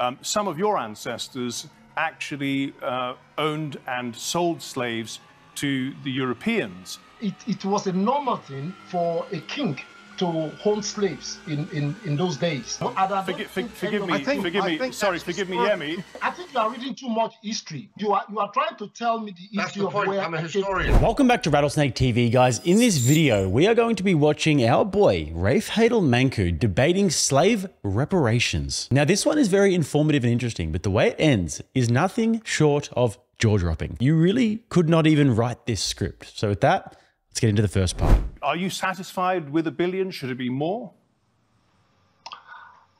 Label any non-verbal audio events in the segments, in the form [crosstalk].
um, some of your ancestors actually uh, owned and sold slaves to the Europeans. It, it was a normal thing for a king to hold slaves in, in, in those days. Forgive, for, forgive me, think, forgive me, sorry, forgive me, Yemi. I think you are reading too much history. You are you are trying to tell me the That's history the point. of where I'm a historian. Welcome back to Rattlesnake TV, guys. In this video, we are going to be watching our boy, Rafe Heydel-Mankoo, debating slave reparations. Now, this one is very informative and interesting, but the way it ends is nothing short of jaw dropping. You really could not even write this script. So, with that, let's get into the first part. Are you satisfied with a billion? Should it be more?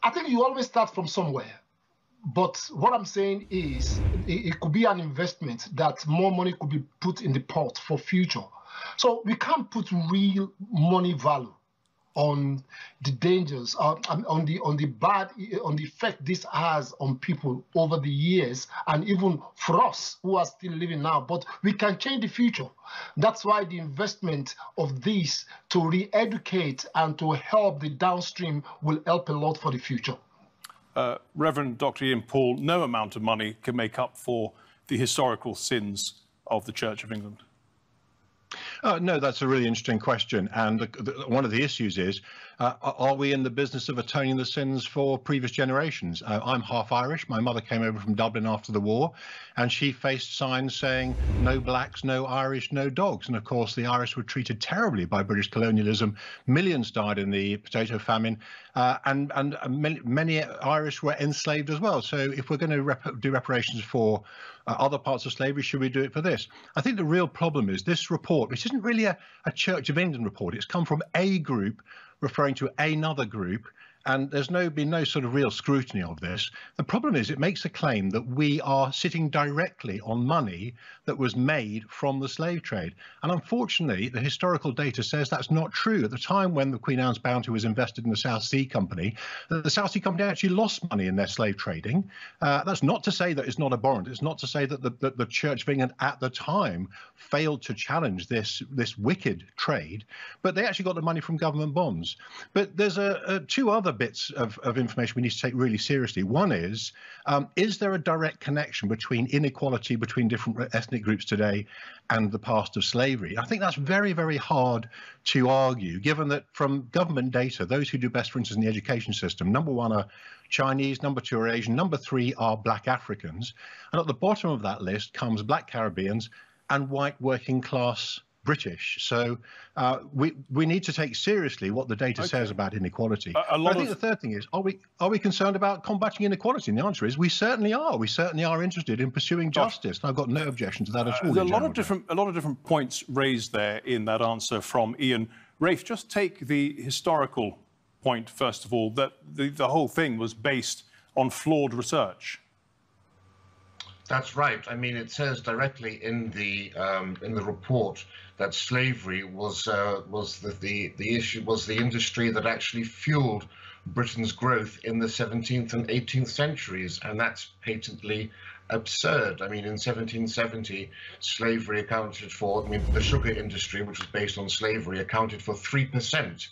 I think you always start from somewhere. But what I'm saying is, it, it, could be an investment that more money could be put in the pot for future. So we can't put real money value on the dangers, uh, on the on the bad, on the effect this has on people over the years, and even for us who are still living now. But we can change the future. That's why the investment of this to re-educate and to help the downstream will help a lot for the future. Uh, Reverend Dr. Ian Paul, no amount of money can make up for the historical sins of the Church of England. Uh, no, that's a really interesting question. And the, the, one of the issues is, uh, are we in the business of atoning the sins for previous generations? Uh, I'm half Irish. My mother came over from Dublin after the war, and she faced signs saying, no blacks, no Irish, no dogs. And of course, the Irish were treated terribly by British colonialism. Millions died in the potato famine, uh, and, and many, many, Irish were enslaved as well. So if we're going to rep do reparations for uh, other parts of slavery, should we do it for this? I think the real problem is this report, which isn't really a, a Church of England report. It's come from a group referring to another group and there's no been no sort of real scrutiny of this. The problem is it makes a claim that we are sitting directly on money that was made from the slave trade. And unfortunately, the historical data says that's not true. At the time when the Queen Anne's bounty was invested in the South Sea Company, the South Sea Company actually lost money in their slave trading. Uh, that's not to say that it's not abhorrent. It's not to say that the, that the Church of England at the time failed to challenge this this wicked trade, but they actually got the money from government bonds. But there's a, a two other other bits of, of information we need to take really seriously. One is, um, is there a direct connection between inequality between different ethnic groups today and the past of slavery? I think that's very, very hard to argue, given that from government data, those who do best, for instance, in the education system, number one are Chinese, number two are Asian, number three are black Africans. And at the bottom of that list comes black Caribbeans and white working class British. So uh, we we need to take seriously what the data okay. says about inequality. A, a lot I think of... the third thing is, are we are we concerned about combating inequality? And the answer is, we certainly are. We certainly are interested in pursuing justice. And I've got no objection to that at uh, all. There's a lot of different a lot of different points raised there in that answer from Ian. Rafe, just take the historical point first of all that the, the whole thing was based on flawed research. That's right. I mean, it says directly in the um, in the report that slavery was uh, was the, the the issue was the industry that actually fueled Britain's growth in the 17th and 18th centuries, and that's patently absurd. I mean, in 1770, slavery accounted for. I mean, the sugar industry, which was based on slavery, accounted for three percent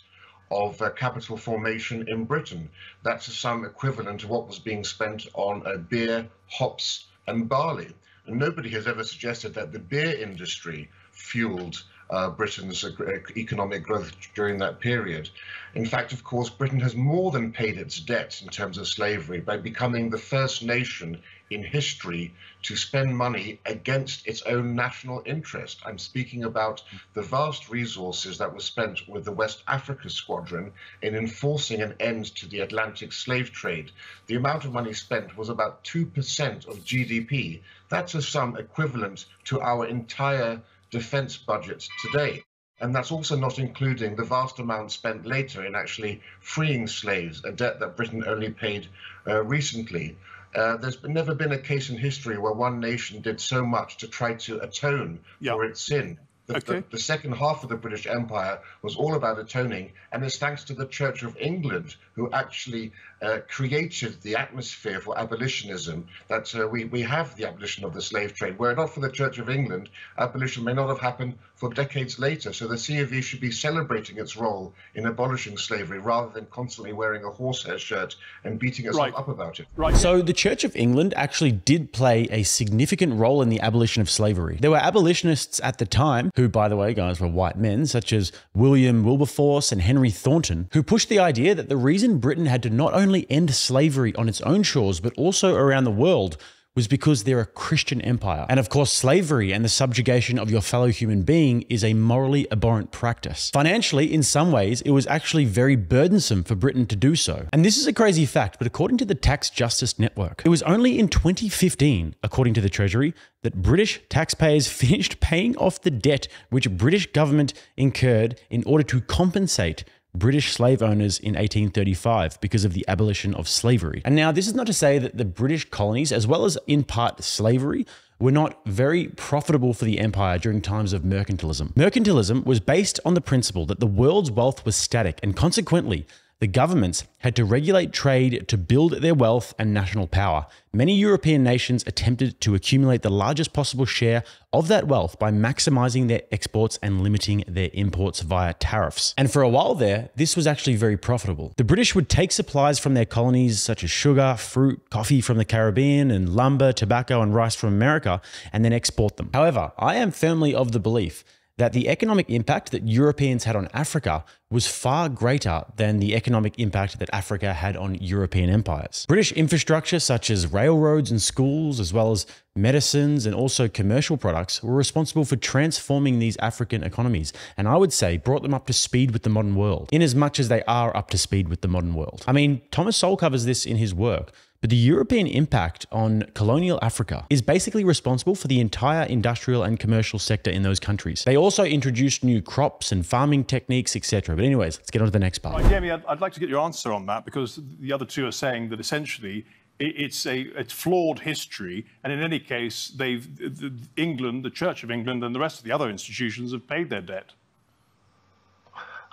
of uh, capital formation in Britain. That's a sum equivalent to what was being spent on uh, beer, hops, and barley. And nobody has ever suggested that the beer industry fueled uh, Britain's uh, economic growth during that period. In fact, of course, Britain has more than paid its debt in terms of slavery by becoming the first nation in history to spend money against its own national interest. I'm speaking about the vast resources that were spent with the West Africa Squadron in enforcing an end to the Atlantic slave trade. The amount of money spent was about 2% of GDP. That's a sum equivalent to our entire defense budget today. And that's also not including the vast amount spent later in actually freeing slaves, a debt that Britain only paid uh, recently. Uh, there's never been a case in history where one nation did so much to try to atone yeah. for its sin. The, okay. the, the, second half of the British Empire was all about atoning, and it's thanks to the Church of England who actually uh, created the atmosphere for abolitionism that uh, we, we have the abolition of the slave trade. Were it not for the Church of England, abolition may not have happened for decades later. So the COV should be celebrating its role in abolishing slavery rather than constantly wearing a horsehair shirt and beating itself right. up about it. Right. So the Church of England actually did play a significant role in the abolition of slavery. There were abolitionists at the time, who, by the way, guys, were white men, such as William Wilberforce and Henry Thornton, who pushed the idea that the reason Britain had to not only end slavery on its own shores, but also around the world was because they're a Christian empire. And of course, slavery and the subjugation of your fellow human being is a morally abhorrent practice. Financially, in some ways, it was actually very burdensome for Britain to do so. And this is a crazy fact, but according to the Tax Justice Network, it was only in 2015, according to the Treasury, that British taxpayers [laughs] finished paying off the debt which British government incurred in order to compensate British slave owners in 1835 because of the abolition of slavery. And now, this is not to say that the British colonies, as well as in part slavery, were not very profitable for the empire during times of mercantilism. Mercantilism was based on the principle that the world's wealth was static, and consequently, the governments had to regulate trade to build their wealth and national power. Many European nations attempted to accumulate the largest possible share of that wealth by maximizing their exports and limiting their imports via tariffs. And for a while there, this was actually very profitable. The British would take supplies from their colonies, such as sugar, fruit, coffee from the Caribbean, and lumber, tobacco, and rice from America, and then export them. However, I am firmly of the belief that the economic impact that Europeans had on Africa was far greater than the economic impact that Africa had on European empires. British infrastructure, such as railroads and schools, as well as medicines and also commercial products, were responsible for transforming these African economies, and I would say brought them up to speed with the modern world, in as much as they are up to speed with the modern world. I mean, Thomas Sowell covers this in his work. But the European impact on colonial Africa is basically responsible for the entire industrial and commercial sector in those countries. They also introduced new crops and farming techniques, etc. But anyways, let's get on to the next part. Right, Jamie, I'd, I'd like to get your answer on that because the other two are saying that essentially it's a it's flawed history, and in any case, they've the, England, the Church of England, and the rest of the other institutions have paid their debt.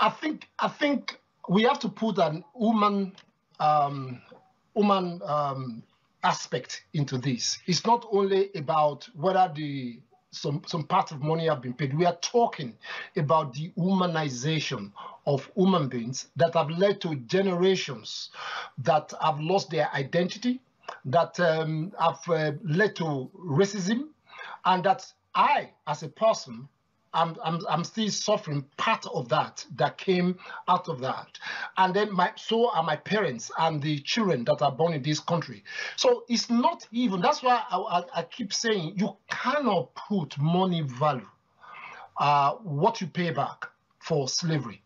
I think I think we have to put an human um, human um, aspect into this. It's not only about whether the some some part of money have been paid. We are talking about the humanization of human beings that have led to generations that have lost their identity, that um, have uh, led to racism, and that I, as a person, I'm, I'm, I'm still suffering part of that that came out of that. And then my so are my parents and the children that are born in this country. So it's not even, that's why I, I, I keep saying you cannot put money value, uh, what you pay back for slavery.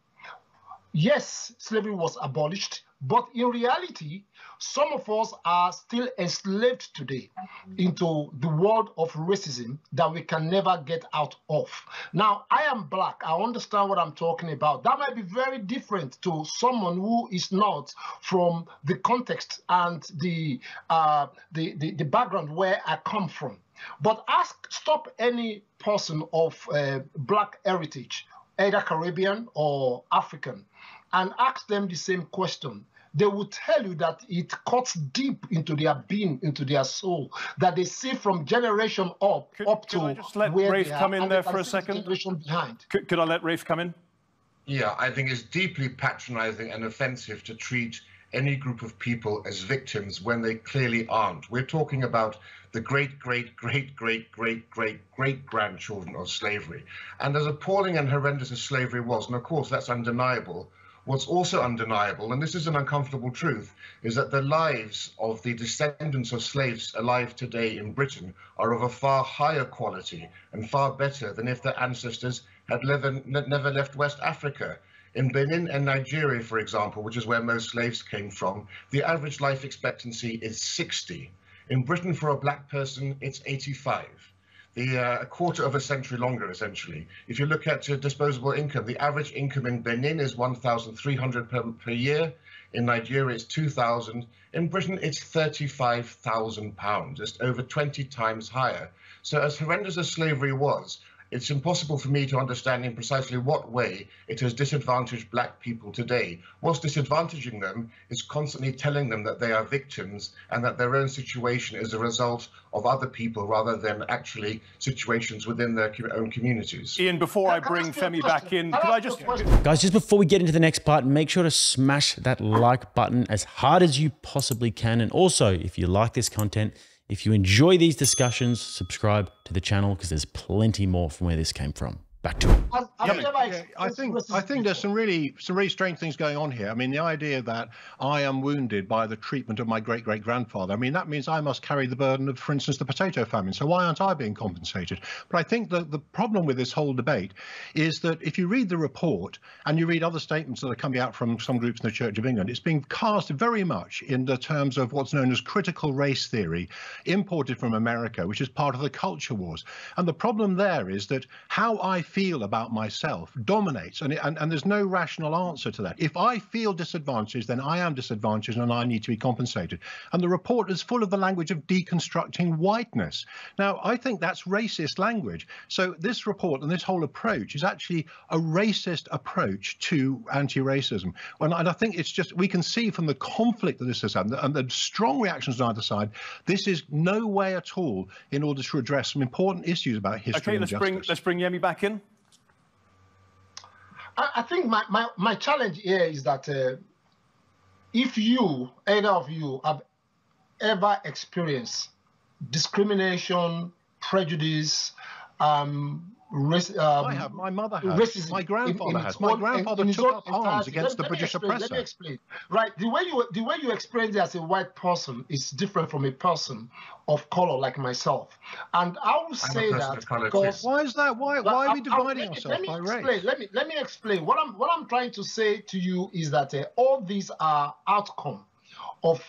Yes, slavery was abolished, but in reality, some of us are still enslaved today into the world of racism that we can never get out of. Now, I am black. I understand what I'm talking about. That might be very different to someone who is not from the context and the uh, the, the, the background where I come from. But ask, stop any person of uh, black heritage, either Caribbean or African, and ask them the same question they will tell you that it cuts deep into their being, into their soul, that they see from generation up could, up could to I just let where Rafe come in there for a second? Behind. Could, could I let Rafe come in? Yeah, I think it's deeply patronizing and offensive to treat any group of people as victims when they clearly aren't. We're talking about the great, great, great, great, great, great, great grandchildren of slavery. And as appalling and horrendous as slavery was, and of course that's undeniable, What's also undeniable, and this is an uncomfortable truth, is that the lives of the descendants of slaves alive today in Britain are of a far higher quality and far better than if their ancestors had never, left West Africa. In Benin and Nigeria, for example, which is where most slaves came from, the average life expectancy is 60. In Britain, for a black person, it's 85 the uh, a quarter of a century longer, essentially. If you look at uh, disposable income, the average income in Benin is 1,300 per, per year. In Nigeria, it's 2,000. In Britain, it's 35,000 pounds, just over 20 times higher. So as horrendous as slavery was, it's impossible for me to understand in precisely what way it has disadvantaged black people today. What's disadvantaging them is constantly telling them that they are victims and that their own situation is a result of other people rather than actually situations within their own communities. Ian, before I bring Femi back in, could I just. Guys, just before we get into the next part, make sure to smash that like button as hard as you possibly can. And also, if you like this content, if you enjoy these discussions, subscribe to the channel because there's plenty more from where this came from back to it. yeah, I think I think there's some really some really strange things going on here. I mean, the idea that I am wounded by the treatment of my great great grandfather. I mean, that means I must carry the burden of, for instance, the potato famine. So why aren't I being compensated? But I think that the problem with this whole debate is that if you read the report and you read other statements that are coming out from some groups in the Church of England, it's being cast very much in the terms of what's known as critical race theory, imported from America, which is part of the culture wars. And the problem there is that how I feel about myself dominates, and, it, and, and there's no rational answer to that. If I feel disadvantaged, then I am disadvantaged and I need to be compensated. And the report is full of the language of deconstructing whiteness. Now, I think that's racist language. So this report and this whole approach is actually a racist approach to anti-racism. And I think it's just, we can see from the conflict that this has had and the strong reactions on either side, this is no way at all in order to address some important issues about history okay, let's justice. bring let's bring Yemi back in. I, think my, my, my challenge here is that uh, if you, either of you, have ever experienced discrimination, prejudice, um, Race, um, I have. My mother has. Racism my grandfather in, in has. My grandfather in, took up arms against let, the let British explain, oppressor. Let me explain. Right. The way you the way you explain it as a white person is different from a person of color like myself. And I will say that because why is that? Why why are we dividing I, ourselves by explain, race? Let me let me explain. What I'm what I'm trying to say to you is that uh, all these are outcome of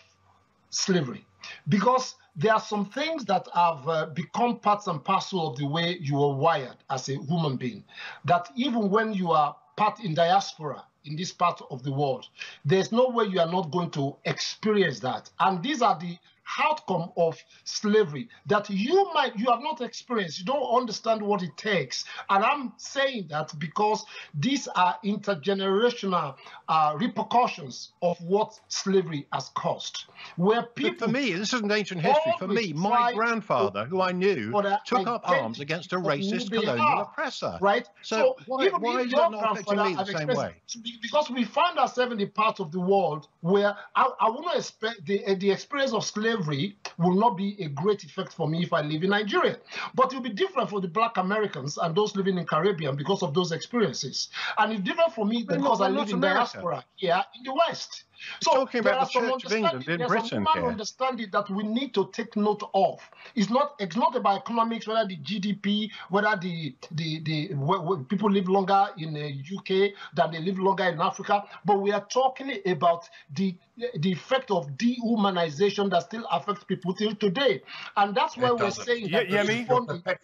slavery because there are some things that have uh, become parts and parcel of the way you are wired as a human being. That even when you are part in diaspora in this part of the world, there's no way you are not going to experience that. And these are the outcome of slavery that you might you have not experienced. You don't understand what it takes. And i'm saying that because these are intergenerational uh, repercussions of what slavery has caused where people but for me this isn't ancient history. For me my grandfather who i knew took up arms against a racist colonial are, oppressor. right? So, so why, why is that not affecting me the same way? because we find ourselves in the part of the world where i, I wouldn't expect the, the experience of slavery slavery will not be a great effect for me if I live in Nigeria. But it will be different for the black Americans and those living in Caribbean because of those experiences. And it's different for me because I live in America. diaspora here in the West. So talking about the Church of England in Britain here. understanding that we need to take note of. It's not it's not about economics, whether the GDP, whether the the the people live longer in the UK than they live longer in Africa, but we are talking about the the effect of dehumanization that still affects people till today, and that's why we're saying that. Yemi,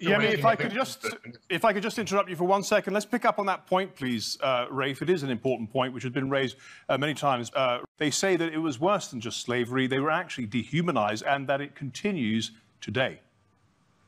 Yemi, if I could just if I could just interrupt you for one second, let's pick up on that point, please, uh, Rafe. It is an important point which has been raised uh, many times. Uh, they say that it was worse than just slavery. They were actually dehumanized and that it continues today.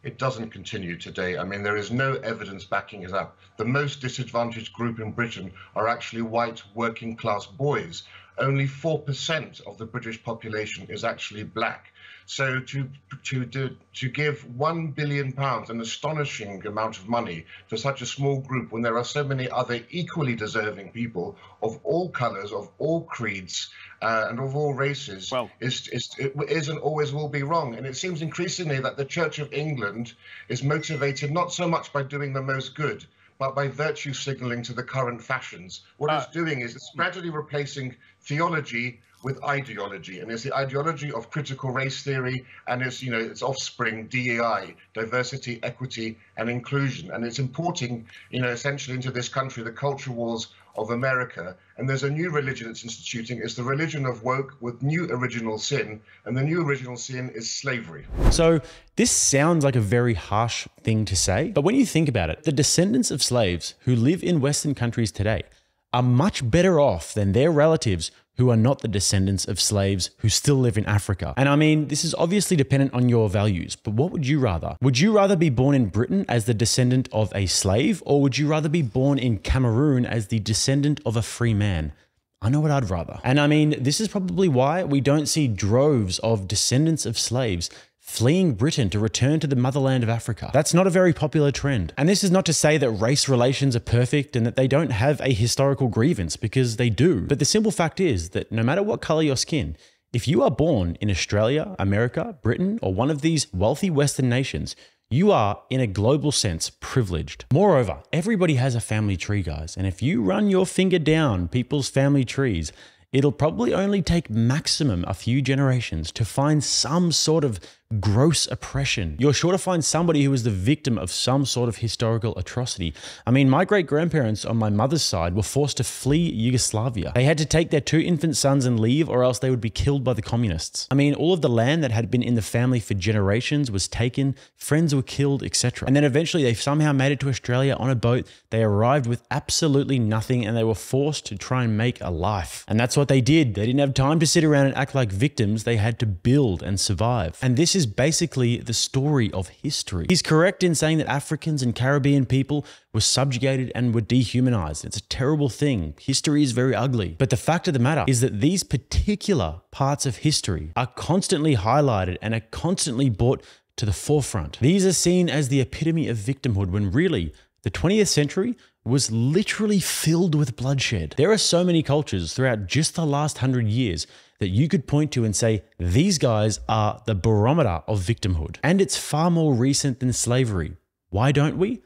It doesn't continue today. I mean, there is no evidence backing it up. The most disadvantaged group in Britain are actually white working class boys. Only 4% of the British population is actually black. So to to to, to give one billion pounds, an astonishing amount of money, to such a small group, when there are so many other equally deserving people of all colours, of all creeds, uh, and of all races, well, is, is it is and always will be wrong. And it seems increasingly that the Church of England is motivated not so much by doing the most good, but by virtue signaling to the current fashions. What uh, it's doing is it's gradually replacing theology with ideology, and it's the ideology of critical race theory and its, you know, its offspring, DEI, diversity, equity, and inclusion, and it's importing, you know, essentially into this country the culture wars of America. And there's a new religion it's instituting. It's the religion of woke with new original sin, and the new original sin is slavery. So this sounds like a very harsh thing to say, but when you think about it, the descendants of slaves who live in Western countries today are much better off than their relatives who are not the descendants of slaves who still live in Africa. And I mean, this is obviously dependent on your values, but what would you rather? Would you rather be born in Britain as the descendant of a slave, or would you rather be born in Cameroon as the descendant of a free man? I know what I'd rather. And I mean, this is probably why we don't see droves of descendants of slaves fleeing Britain to return to the motherland of Africa. That's not a very popular trend. And this is not to say that race relations are perfect and that they don't have a historical grievance, because they do. But the simple fact is that no matter what color your skin, if you are born in Australia, America, Britain, or one of these wealthy Western nations, you are, in a global sense, privileged. Moreover, everybody has a family tree, guys. And if you run your finger down people's family trees, it'll probably only take maximum a few generations to find some sort of gross oppression. You're sure to find somebody who was the victim of some sort of historical atrocity. I mean, my great grandparents on my mother's side were forced to flee Yugoslavia. They had to take their two infant sons and leave, or else they would be killed by the communists. I mean, all of the land that had been in the family for generations was taken, friends were killed, etc. And then eventually they somehow made it to Australia on a boat. They arrived with absolutely nothing and they were forced to try and make a life. And that's what they did. They didn't have time to sit around and act like victims, they had to build and survive. And this is is basically the story of history. He's correct in saying that Africans and Caribbean people were subjugated and were dehumanized. It's a terrible thing. History is very ugly. But the fact of the matter is that these particular parts of history are constantly highlighted and are constantly brought to the forefront. These are seen as the epitome of victimhood when really the 20th century was literally filled with bloodshed. There are so many cultures throughout just the last hundred years that you could point to and say, these guys are the barometer of victimhood. And it's far more recent than slavery. Why don't we?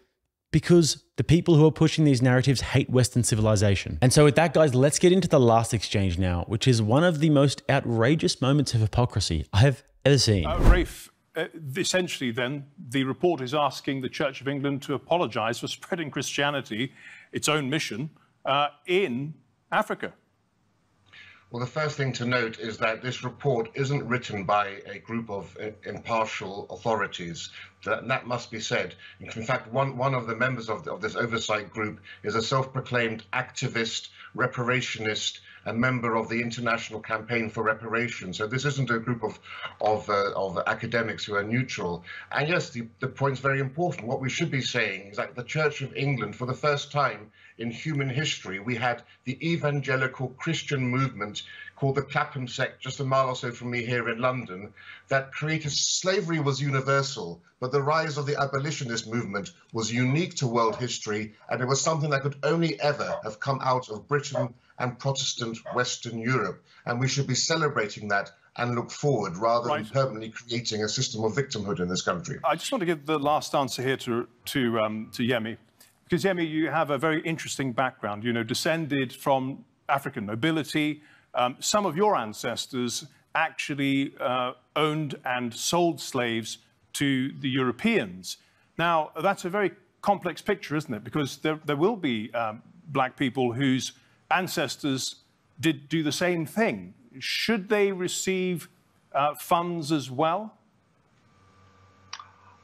Because the people who are pushing these narratives hate Western civilization. And so, with that, guys, let's get into the last exchange now, which is one of the most outrageous moments of hypocrisy I have ever seen. Uh, uh, essentially, then, the report is asking the Church of England to apologize for spreading Christianity, its own mission, uh, in Africa. Well, the first thing to note is that this report isn't written by a group of uh, impartial authorities. That, that must be said. In fact, one, one of the members of, the, of this oversight group is a self-proclaimed activist, reparationist, a member of the International Campaign for Reparations. So this isn't a group of of, uh, of academics who are neutral. And yes, the, the point's very important. What we should be saying is that the Church of England, for the first time, in human history, we had the evangelical Christian movement called the Clapham sect, just a mile or so from me here in London, that created slavery was universal, but the rise of the abolitionist movement was unique to world history, and it was something that could only ever have come out of Britain and Protestant Western Europe. And we should be celebrating that and look forward rather right. than permanently creating a system of victimhood in this country. I just want to give the last answer here to to um, to Yemi. Because, Yemi, you have a very interesting background, you know, descended from African nobility. Um, some of your ancestors actually uh, owned and sold slaves to the Europeans. Now, that's a very complex picture, isn't it? Because there, there will be um, black people whose ancestors did do the same thing. Should they receive uh, funds as well?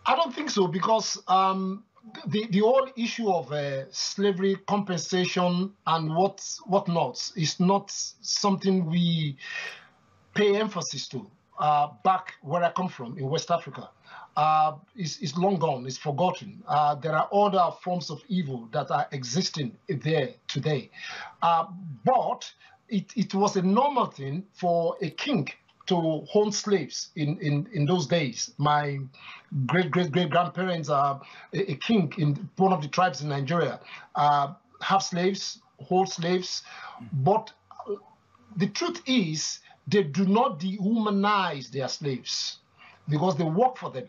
I don't think so, because um, the, the whole issue of uh, slavery compensation and what what not is not something we pay emphasis to. Uh, back where I come from in West Africa, uh, is, is long gone, It's forgotten. Uh, there are other forms of evil that are existing there today. Uh, but it, it was a normal thing for a king to own slaves in, in, in those days. My great great great grandparents are a, a, king in one of the tribes in Nigeria, uh, have slaves, hold slaves, but the truth is they do not dehumanize their slaves because they work for them.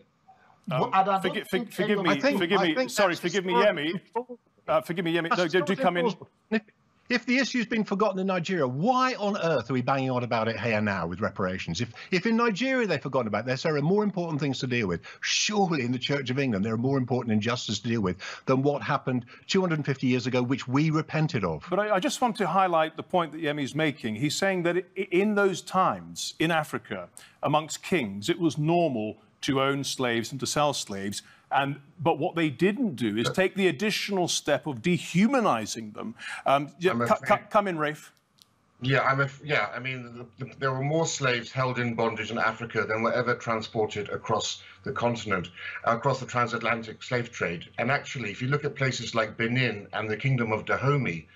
Um, forgive, forgive me, forgive me, sorry, forgive me, Yemi. Uh, forgive me, Yemi. No, do come in if the issue's been forgotten in Nigeria, why on earth are we banging on about it here now with reparations? If if in Nigeria they've forgotten about this, there are more important things to deal with. Surely in the Church of England there are more important injustices to deal with than what happened 250 years ago, which we repented of. But I, I just want to highlight the point that Yemi's making. He's saying that in those times in Africa, amongst kings, it was normal to own slaves and to sell slaves and, but what they didn't do is take the additional step of dehumanizing them. Um, yeah, come in, Rafe. Yeah, I'm. A, yeah, I mean, the, the, there were more slaves held in bondage in Africa than were ever transported across the continent, across the transatlantic slave trade. And actually, if you look at places like Benin and the Kingdom of Dahomey,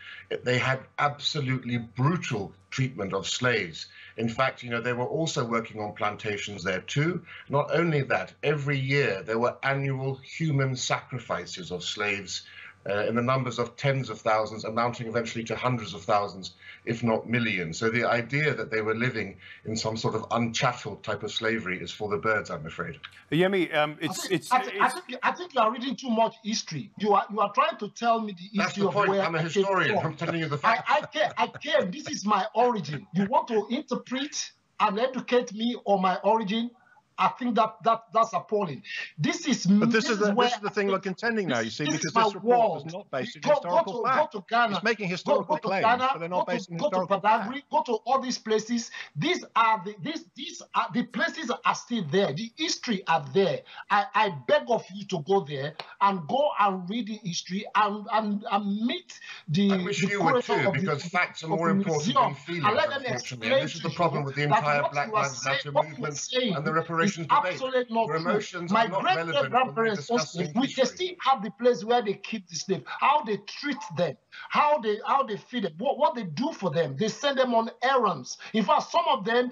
they had absolutely brutal treatment of slaves. In fact, you know, they were also working on plantations there too. Not only that, every year there were annual human sacrifices of slaves uh, in the numbers of tens of thousands, amounting eventually to hundreds of thousands, if not millions. So the idea that they were living in some sort of unchattel type of slavery is for the birds, I'm afraid. Yemi, um, it's, I think, it's, I, think, I, think, I think you are reading too much history. You are you are trying to tell me the That's history the of point. where I'm a historian. I'm telling you the I, facts. I came, I came. This is my origin. You want to interpret and educate me on my origin? I think that that that's appalling. This is But this is the where this is the thing we're contending now. You see, this because is this report world. is not based in Go- go historical to- fact. Go to Ghana. It's making Go, historical go to claims, Ghana, but they're not go based to, in go to historical fact. Go to all these places. These are the these these are the places are still there. The history are there. I, I beg of you to go there and go and read the history and and, and meet the. I wish the you would too, of the- because facts are more important museum than feelings, and let them unfortunately. explain And this is the problem with the entire Black you Lives Matter what you are movement and the reparations debate. absolutely not Where true. emotions My are not great great grandparents also, discussing we can still have the place where they keep the slave, how they treat them, how they how they feed them, what, what they do for them. They send them on errands. In fact, some of them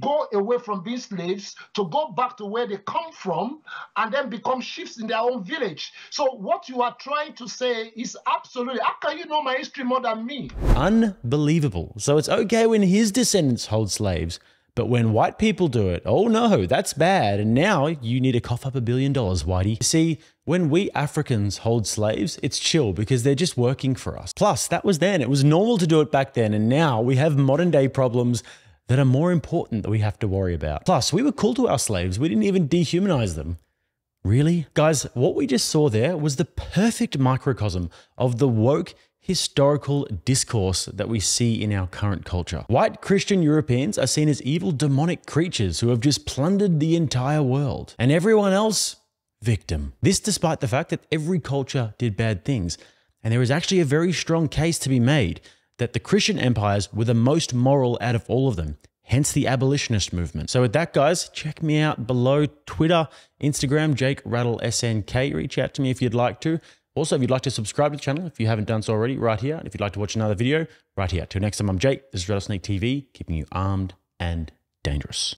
go away from being slaves to go back to where they come from and then become chiefs in their own village. So what you are trying to say is absolutely how can you know my history more than me? Unbelievable. So it's okay when his descendants hold slaves, but when white people do it, oh no, that's bad. And now you need to cough up a billion dollars, Whitey. You see, when we Africans hold slaves, it's chill because they're just working for us. Plus, that was then. It was normal to do it back then. And now we have modern day problems that are more important that we have to worry about. Plus, we were cool to our slaves. We didn't even dehumanize them. Really? Guys, what we just saw there was the perfect microcosm of the woke historical discourse that we see in our current culture. White Christian Europeans are seen as evil demonic creatures who have just plundered the entire world, and everyone else, victim. This despite the fact that every culture did bad things, and there is actually a very strong case to be made that the Christian empires were the most moral out of all of them. Hence the abolitionist movement. So with that, guys, check me out below Twitter, Instagram, Jake Rattle SNK. Reach out to me if you'd like to. Also, if you'd like to subscribe to the channel, if you haven't done so already, right here. And if you'd like to watch another video, right here. Till next time, I'm Jake. This is Rattlesnake TV, keeping you armed and dangerous.